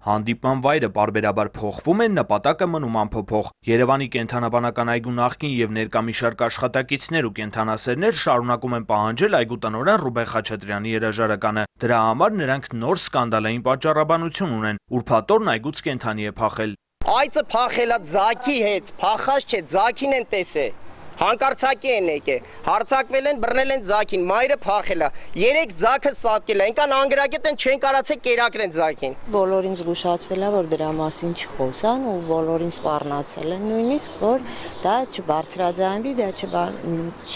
Հանդիպման վայրը պարբերաբար փոխվում է, նպատակը մնում անփոփոխ։ Երևանի կենթանաբանական այգու նախկին եւ ներկա մի շարք աշխատակիցներ ու կենթանասերներ շարունակում են պահանջել այգու տնօրեն Ռուբեն Խաչատրյանի հրաժարականը։ Դրա համար նրանք նոր սկանդալային պատճառաբանություն ունեն։ Ուրփաթորն այգուց կենթանի է փախել։ Այծը փախելա ձակի հետ, փախած չէ, ձակին են տեսե։ Հանկարծակի են եկե։ Հարցակվել են, բռնել են ձակին, մայրը փախել է։ Երեք ձակը սատկել է։ Այնքան անգրագետ են չեն կարացել կերակրեն ձակին։ Բոլորին զգուշացվել է, որ դրա մասին չխոսան ու բոլորին սպառնացել են նույնիսկ, որ դա չբարձրաձայնվի, դա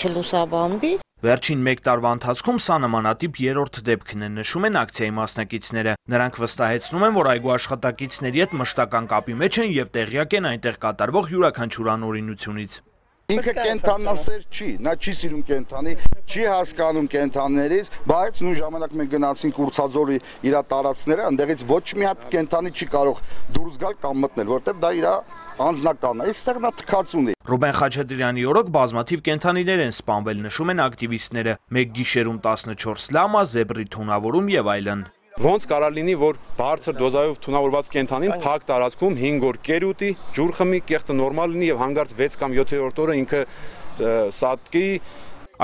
չլուսաբանվի։ Վերջին մեկ տարվա ընթացքում սա նմանատիպ երրորդ դեպքն է, նշում են ակցիայի մասնակիցները։ Նրանք վստահեցնում են, որ այգու աշխատակիցների հետ մշտական կապի մեջ են եւ տեղյակ են այնտեղ կատարվող յուրաքանչյուր անօրինությունից։ Ինքը կենթանասեր չի, նա չի սիրում կենթանի, չի հասկանում կենթաններից, բայց նույն ժամանակ մենք գնացինք Ուրցաձորի իր տարածքները, այնտեղից ոչ մի հատ կենթանի չի կարող դուրս գալ կամ մտնել, որտեղ դա իր անձնական է, այստեղ նա թքած ունի։ Ռուբեն Խաչատրյանի օրոք բազմաթիվ կենթանիներ են սպանվել, նշում են ակտիվիստները։ Մեկ գիշերում 14 լամա, զեբրի թունավորում եւ այլն։ Ոնց կարա լինի, որ բարձր դոզայով թունավորված կենթանին փակ տարածքում 5 օր կեր ուտի, ջուր խմի, կեղտը նորմալ լինի եւ հանգարց 6 կամ 7-րդ օրը ինքը սատկի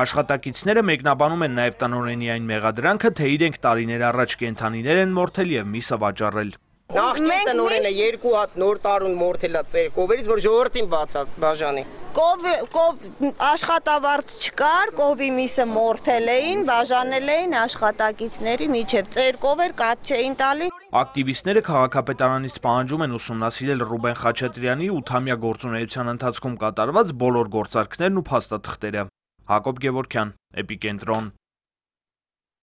Աշխատակիցները մեկնաբանում են նաև տնօրենի այն մեղադրանքը, թե իրենք տարիներ առաջ կենթանիներ են մորթել եւ միսը վաճառել։ Նախկին տնօրենը երկու հատ նոր տարուն մորթելա ծեր կովերից, որ ժողովրդին բացա բաժանի։ Կով կով աշխատավարձ չկար, կովի միսը մորթել էին, բաժանել էին աշխատակիցների միջև ծերկով էր կապ չէին տալի։ Ակտիվիստները քաղաքապետարանից պահանջում են ուսումնասիրել Ռուբեն Խաչատրյանի 8-ամյա գործունեության ընթացքում կատարված բոլոր գործարքներն ու փաստաթղթերը։ Հակոբ Գևորքյան, Էպիկենտրոն